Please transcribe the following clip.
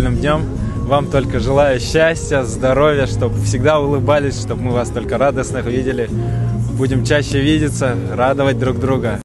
замечательным днем. Вам только желаю счастья, здоровья, чтобы всегда улыбались, чтобы мы вас только радостных видели. Будем чаще видеться, радовать друг друга.